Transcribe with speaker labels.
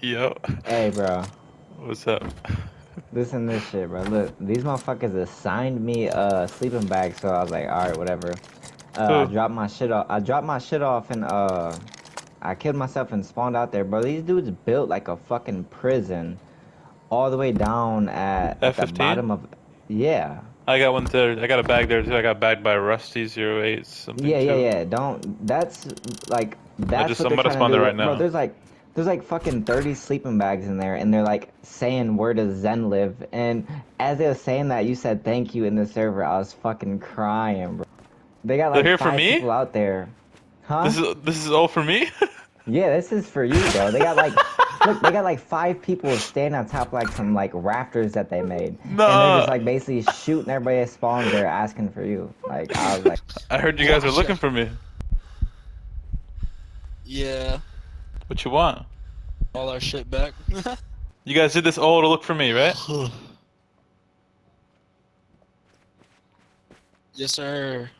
Speaker 1: Yo,
Speaker 2: Hey, bro.
Speaker 1: what's up?
Speaker 2: Listen to this shit, bro. Look, these motherfuckers assigned me a sleeping bag, so I was like, all right, whatever. Uh, I dropped my shit off. I dropped my shit off and uh, I killed myself and spawned out there, bro. These dudes built like a fucking prison, all the way down at, at the bottom of. Yeah.
Speaker 1: I got one there. I got a bag there too. I got bagged by Rusty 08 something.
Speaker 2: Yeah, yeah,
Speaker 1: too.
Speaker 2: yeah. Don't. That's like that's
Speaker 1: just-
Speaker 2: what
Speaker 1: I'm about to spawn there right
Speaker 2: Bro,
Speaker 1: now.
Speaker 2: there's like there's like fucking 30 sleeping bags in there, and they're like saying where does Zen live? And as they were saying that, you said thank you in the server. I was fucking crying, bro. They got
Speaker 1: They're
Speaker 2: like
Speaker 1: here for
Speaker 2: five
Speaker 1: me?
Speaker 2: people out there. Huh?
Speaker 1: This is this is all for me.
Speaker 2: Yeah, this is for you, bro. They got like look, they got like five people standing on top of like some like rafters that they made. And they're just like basically shooting everybody that spawns there asking for you. Like I was like
Speaker 1: I heard you guys are looking for me.
Speaker 3: Yeah,
Speaker 1: What you want?
Speaker 3: all our shit back.
Speaker 1: You guys did this all to look for me, right?
Speaker 3: yes, sir.